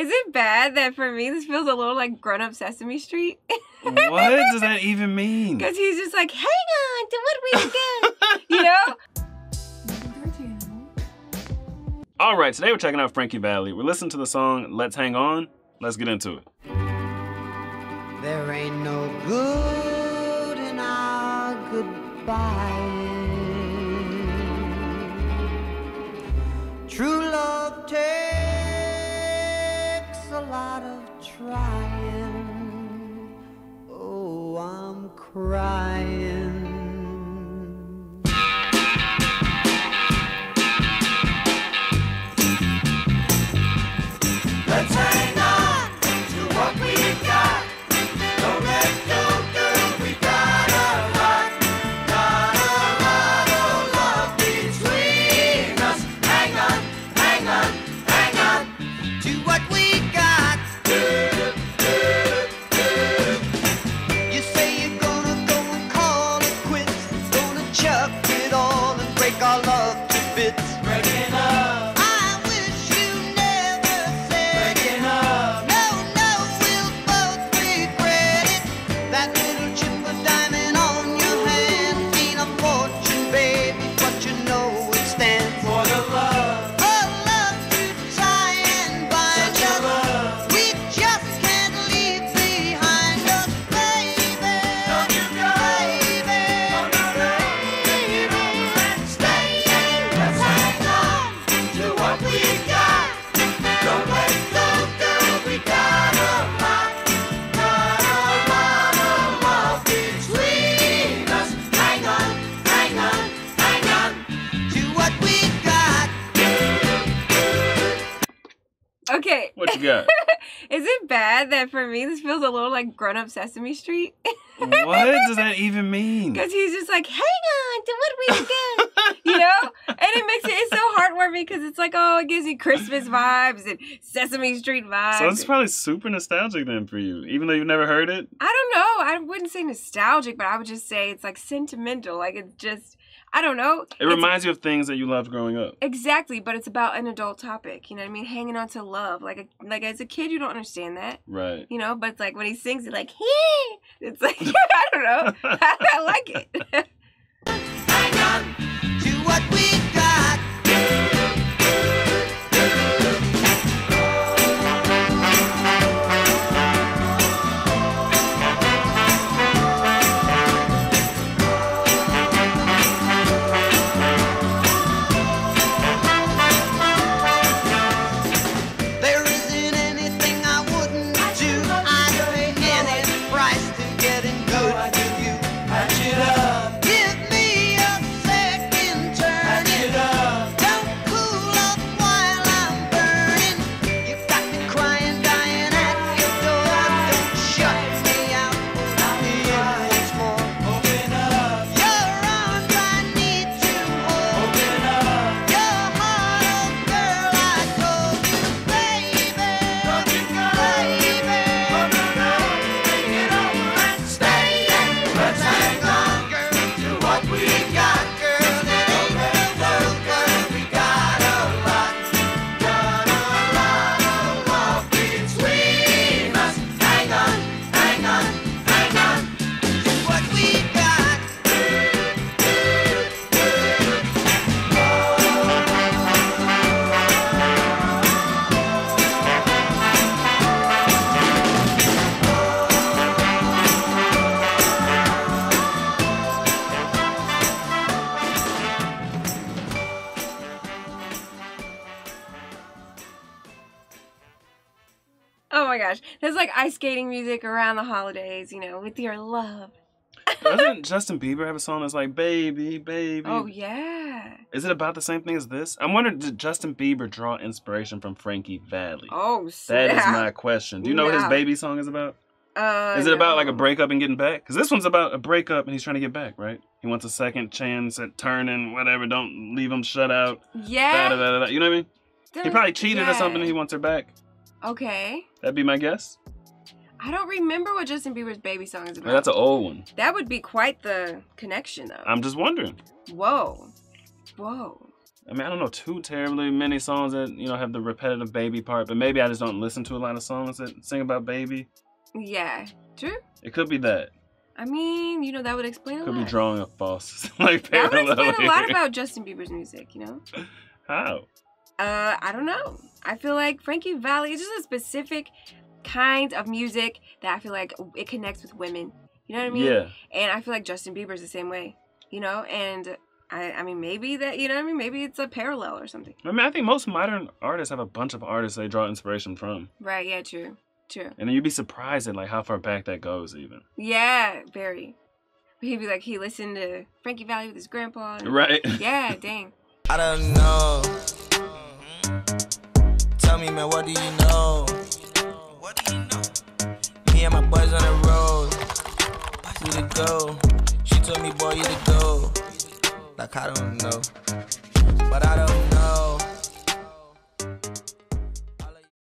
Is it bad that for me this feels a little like grown up Sesame Street? what does that even mean? Because he's just like, hang on to what we get. you know? All right, today we're checking out Frankie Valli. We're listening to the song Let's Hang On. Let's get into it. There ain't no good in our goodbye. Lot of trying. Oh, I'm crying. Chuck Okay. What you got? Is it bad that for me this feels a little like grown up Sesame Street? what does that even mean? Because he's just like, hang on to what we get. you know? And it makes it, it's so heartwarming because it's like, oh, it gives you Christmas vibes and Sesame Street vibes. So it's probably super nostalgic then for you, even though you've never heard it. I don't know. I wouldn't say nostalgic, but I would just say it's like sentimental. Like it's just, I don't know. It reminds you of things that you loved growing up. Exactly, but it's about an adult topic. You know what I mean? Hanging on to love. Like, a, like as a kid, you don't understand that. Right. You know, but it's like when he sings it, like, hey, it's like, I don't know. I, I like it. my gosh. There's like ice skating music around the holidays, you know, with your love. Doesn't Justin Bieber have a song that's like "Baby, Baby"? Oh, yeah. Is it about the same thing as this? I'm wondering, did Justin Bieber draw inspiration from Frankie Valli? Oh, snap. that is my question. Do you know what his baby song is about? Uh, Is it about like a breakup and getting back? Because this one's about a breakup and he's trying to get back, right? He wants a second chance at turning, whatever. Don't leave him shut out. Yeah. da, da, da. You know what I mean? He probably cheated or something. and He wants her back. Okay. That'd be my guess. I don't remember what Justin Bieber's baby song is oh, about. That's an old one. that would be quite the connection, though. I'm just wondering. Whoa. Whoa. I mean, I don't know too terribly many songs that you know have the repetitive baby part, but maybe I just don't listen to a lot of songs that sing about baby. Yeah, true. It could be that. I mean, you know, that would explain a Could lot. be drawing a false like that would parallel. explain a lot about Justin Bieber's music, you know? how. Uh, I don't know. I feel like Frankie Valli is just a specific kind of music that I feel like it connects with women. You know what I mean? Yeah. And I feel like Justin Bieber's the same way, you know? And I, I mean, maybe that, you know what I mean? Maybe it's a parallel or something. I mean, I think most modern artists have a bunch of artists they draw inspiration from, Right, yeah, true. True. and then you'd be surprised at like how far back that goes, even. Yeah, very. He'd be like, he listened to Frankie Valli with his grandpa. and- Right. Yeah, dang. I don't know. Tell me, man, what do you know? What do you know? Me and my boys on the road. We to go. She told me, boy, you to go. Like I don't know, but I don't know.